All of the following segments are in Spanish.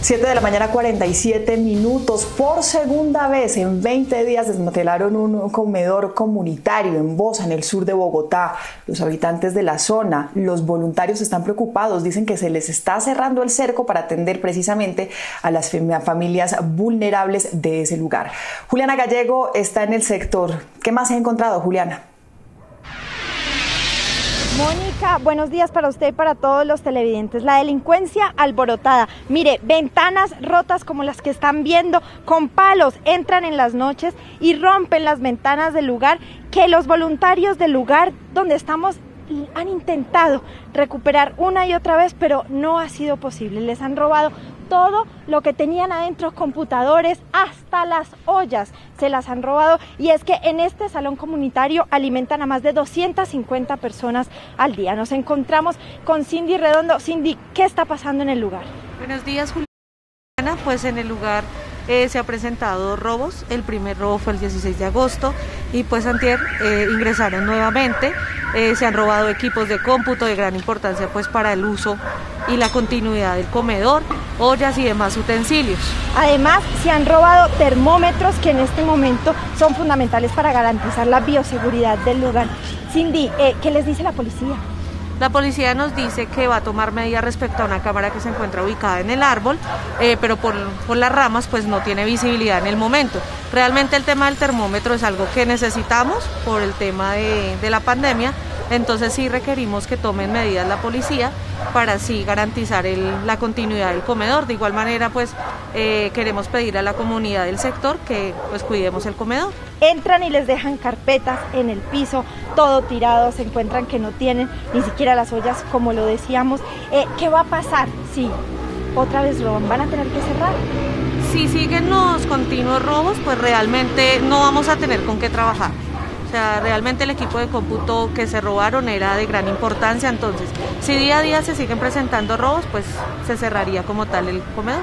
7 de la mañana, 47 minutos. Por segunda vez en 20 días desmantelaron un comedor comunitario en Bosa, en el sur de Bogotá. Los habitantes de la zona, los voluntarios están preocupados. Dicen que se les está cerrando el cerco para atender precisamente a las familias vulnerables de ese lugar. Juliana Gallego está en el sector. ¿Qué más ha encontrado, Juliana? Mónica, buenos días para usted y para todos los televidentes. La delincuencia alborotada. Mire, ventanas rotas como las que están viendo, con palos, entran en las noches y rompen las ventanas del lugar que los voluntarios del lugar donde estamos han intentado recuperar una y otra vez, pero no ha sido posible. Les han robado todo lo que tenían adentro, computadores, hasta las ollas se las han robado. Y es que en este salón comunitario alimentan a más de 250 personas al día. Nos encontramos con Cindy Redondo. Cindy, ¿qué está pasando en el lugar? Buenos días, Juliana. Pues en el lugar eh, se ha presentado robos. El primer robo fue el 16 de agosto y pues antier eh, ingresaron nuevamente. Eh, se han robado equipos de cómputo de gran importancia pues para el uso y la continuidad del comedor, ollas y demás utensilios. Además, se han robado termómetros que en este momento son fundamentales para garantizar la bioseguridad del lugar. Cindy, ¿qué les dice la policía? La policía nos dice que va a tomar medidas respecto a una cámara que se encuentra ubicada en el árbol, eh, pero por, las ramas pues no tiene visibilidad en el momento. Realmente el tema del termómetro es algo que necesitamos por el tema de, de la pandemia, entonces sí requerimos que tomen medidas la policía para así garantizar la continuidad del comedor. De igual manera, pues eh, queremos pedir a la comunidad del sector que pues cuidemos el comedor. Entran y les dejan carpetas en el piso, todo tirado, se encuentran que no tienen ni siquiera las ollas, como lo decíamos. Eh, ¿Qué va a pasar si otra vez roban? ¿Van a tener que cerrar? Si siguen los continuos robos, pues realmente no vamos a tener con qué trabajar. O sea, realmente el equipo de cómputo que se robaron era de gran importancia, entonces si día a día se siguen presentando robos, pues se cerraría como tal el comedor.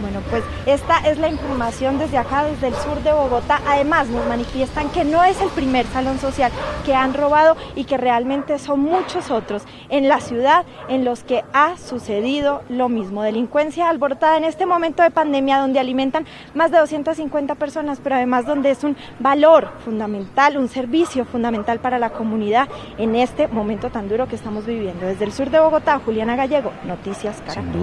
Bueno, pues esta es la información desde acá, desde el sur de Bogotá. Además, nos manifiestan que no es el primer salón social que han robado y que realmente son muchos otros en la ciudad en los que ha sucedido lo mismo. Delincuencia alborotada en este momento de pandemia donde alimentan más de 250 personas, pero además donde es un valor fundamental, un servicio fundamental para la comunidad en este momento tan duro que estamos viviendo. Desde el sur de Bogotá, Juliana Gallego, Noticias Caracol.